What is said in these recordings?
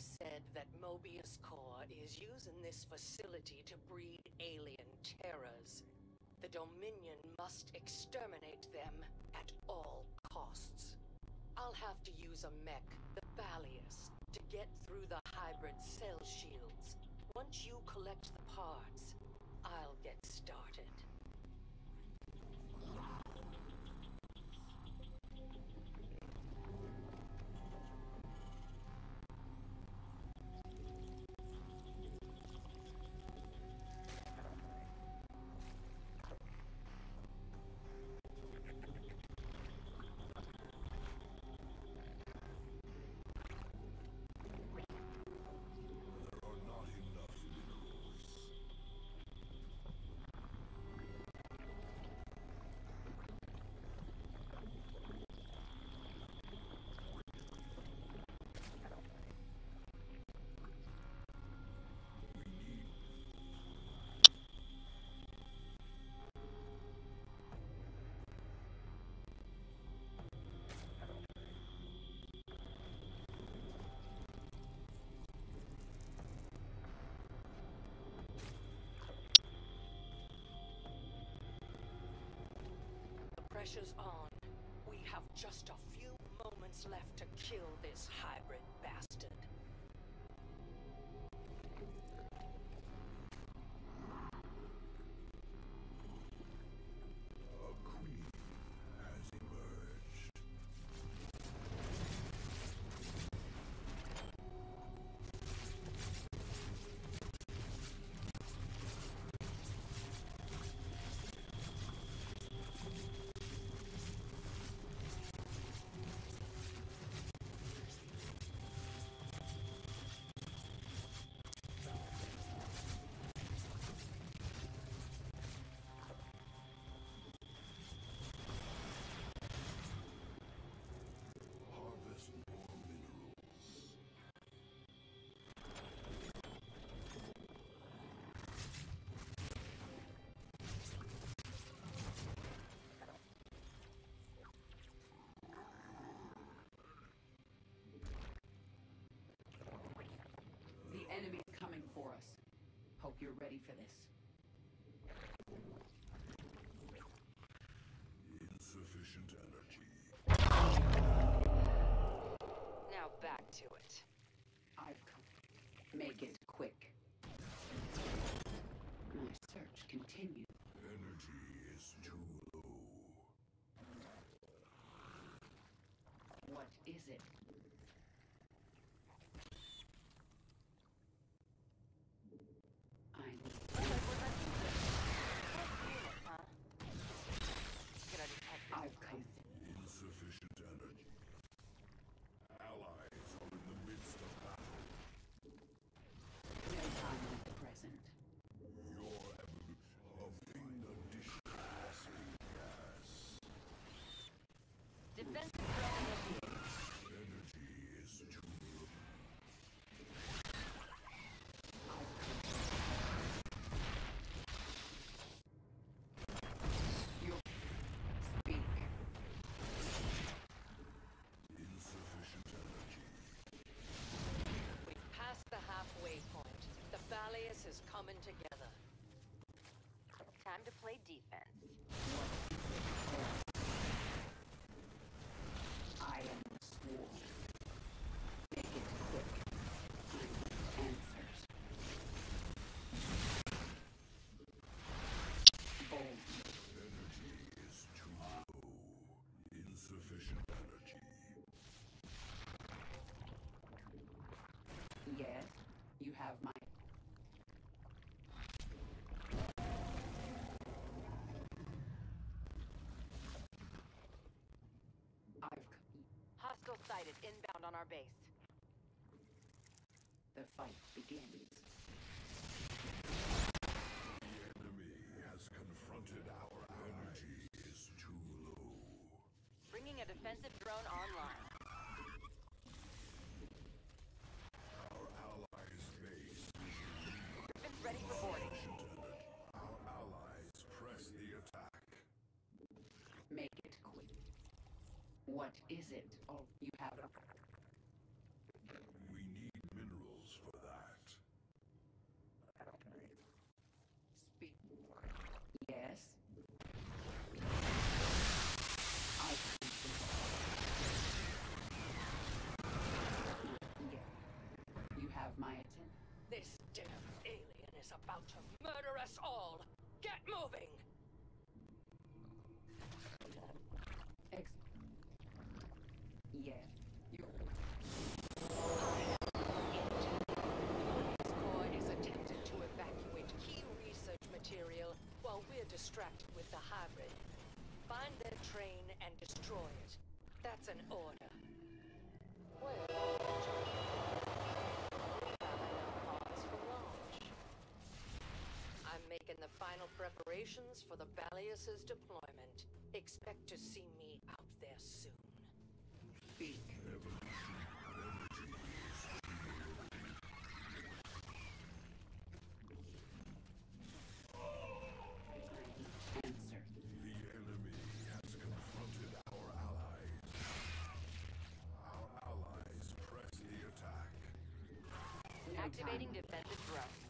said that Moebius Corps is using this facility to breed alien terrors. The Dominion must exterminate them at all costs. I'll have to use a mech, the Balius, to get through the hybrid cell shields. Once you collect the parts, I'll get started. Pressure's on. We have just a few moments left to kill this hybrid bastard. You're ready for this. Insufficient energy. Now back to it. I've come. Make it quick. My search continues. Energy is too low. What is it? I need. I've come. Insufficient energy. Allies are in the midst of battle. No time like the present. Your evolution of finger dish gasping gas. Defensive drone initiated. Energy is too low. You speak. Insufficient energy. We've passed the halfway point. The Balius is coming together. Time to play defense. I am the swarm. Make it quick. I need answers. Bold. Energy is too low. Insufficient energy. Yes, you have my. I've. c- Hostile sighted inbound on our base. The fight begins. The enemy has confronted our energy is too low. Bringing a defensive drone online. Our allies' base is ready for boarding. Our allies press the attack. Make it quick. What is it? Oh, you Absorbing. Ex yeah. While we're distracted with the hybrid. Find their train and destroy it. That's an order. final preparations for the Balius's deployment. Expect to see me out there soon. Speak. Activating defensive drone.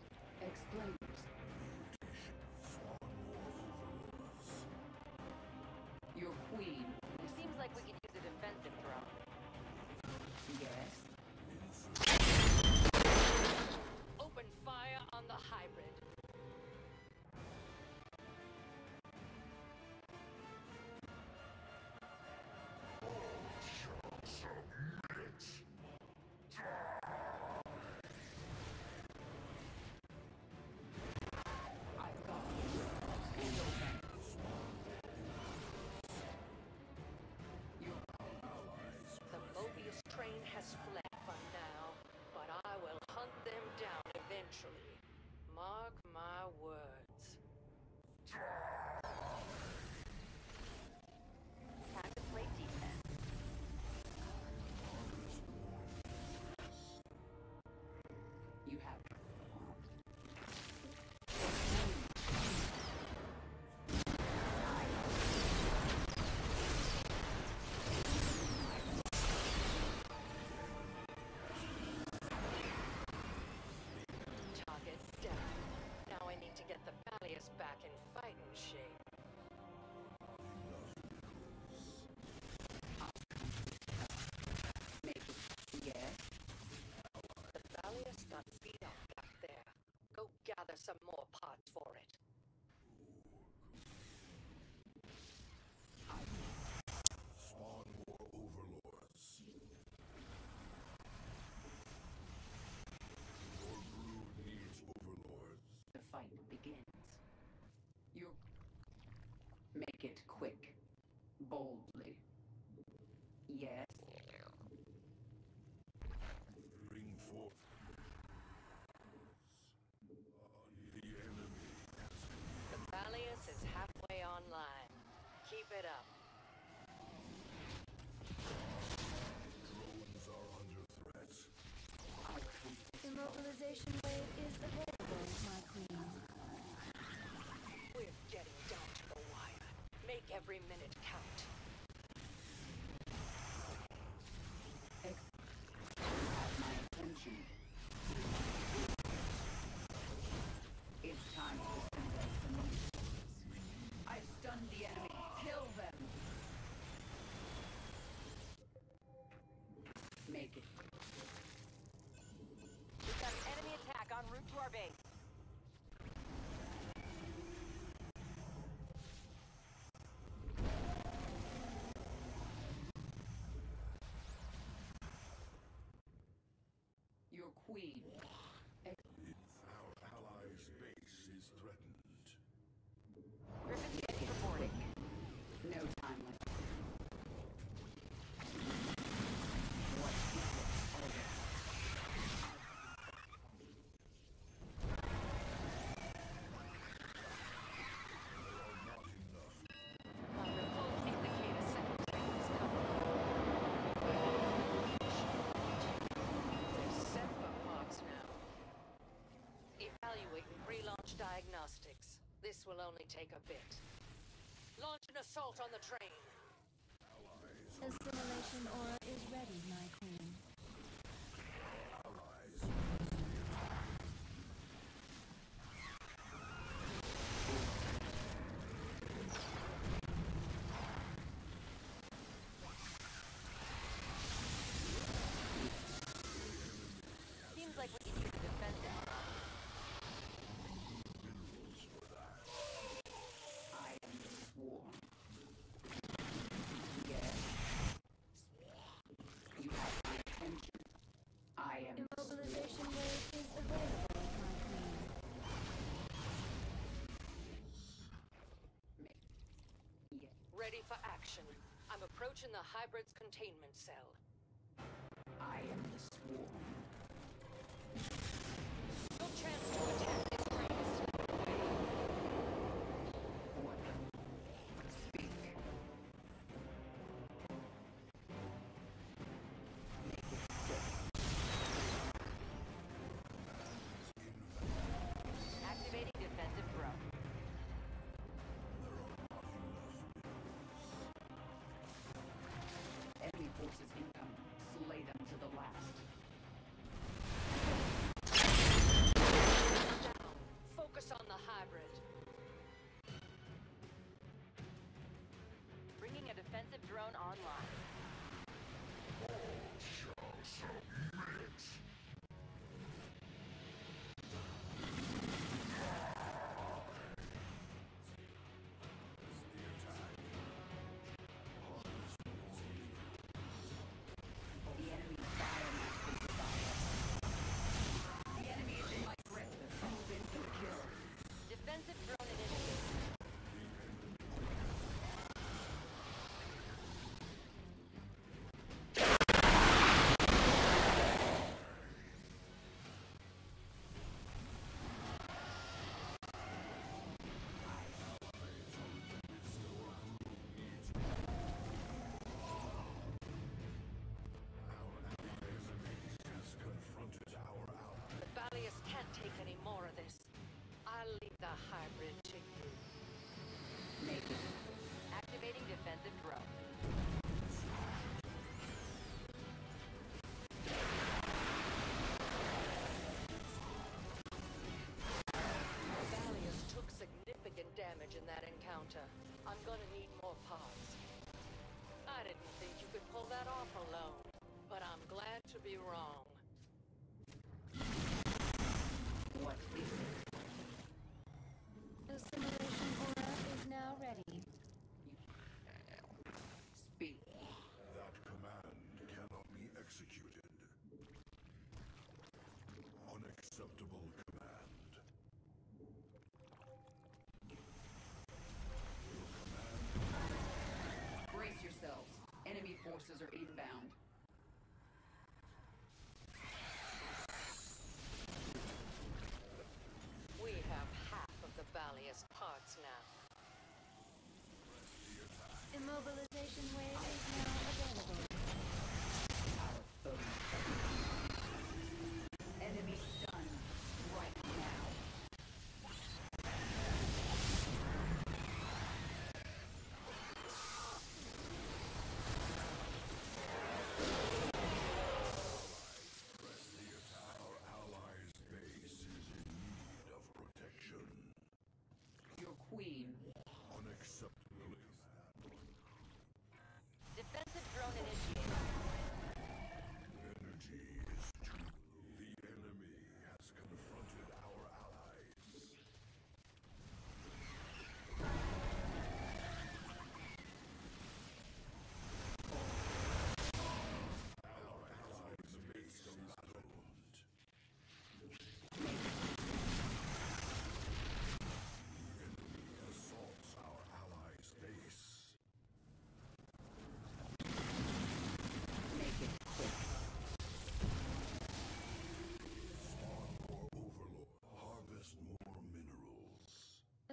actually. boldly. Yes. Bring forth the enemy. The Balius is halfway online. Keep it up. Drones are under threat. Immobilization wave is available, my queen. We're getting down to the wire. Make every minute to our base. Your queen. This will only take a bit. Launch an assault on the train. Assimilation aura is ready, Michael. ready for action. I'm approaching the hybrid's containment cell. online. Support research. The simulation aura is now ready. Speak. That command cannot be executed. Unacceptable command. Your command. Brace yourselves. Enemy forces are inbound. various parts now. Immobilization wave is now.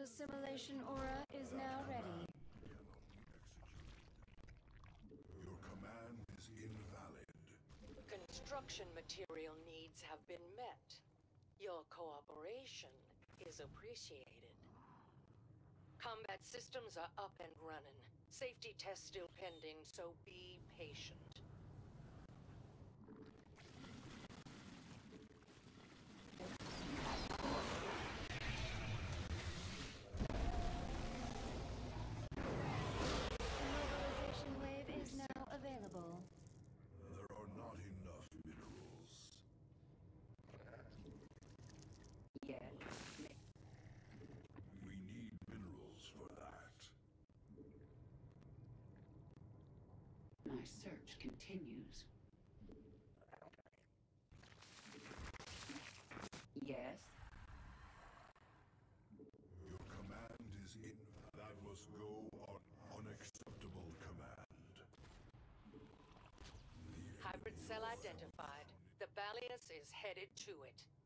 assimilation aura is now ready. Your command is invalid. Construction material needs have been met. Your cooperation is appreciated. Combat systems are up and running. Safety tests still pending, so be patient. Search continues. Yes. Your command is in. That must go on unacceptable command. Hybrid cell identified. The Balius is headed to it.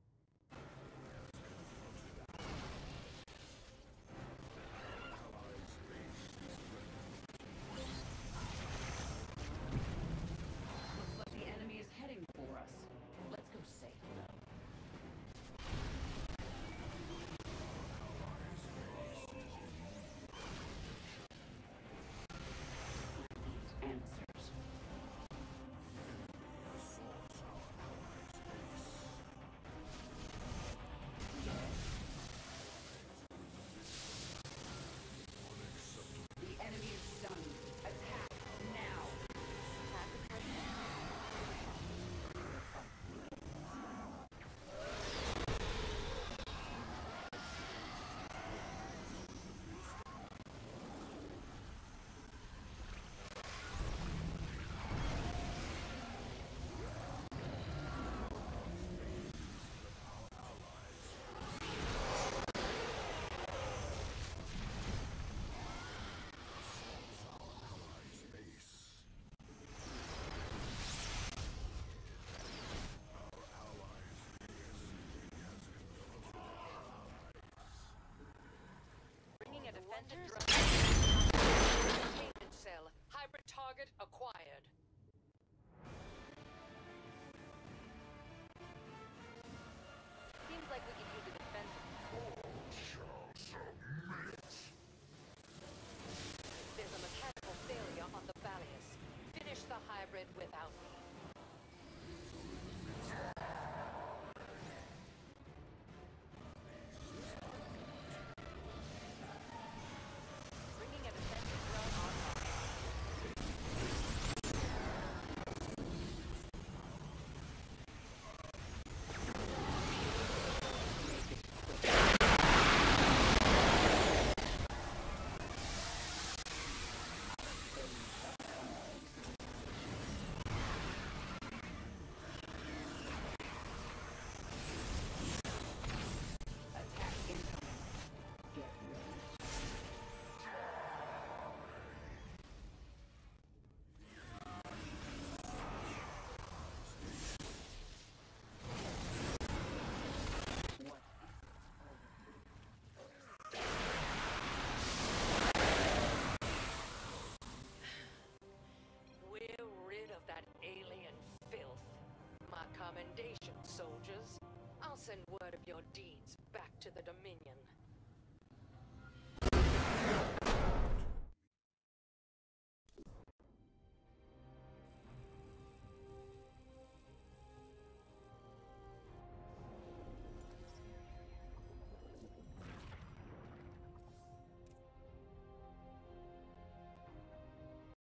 Containment cell. Hybrid target acquired. Seems like we use defensive. There's a mechanical failure on the. Finish the hybrid without me. Your deeds back to the Dominion.